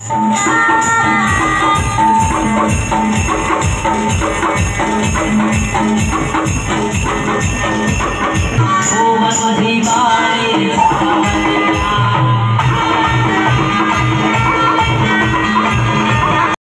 Oh, my God.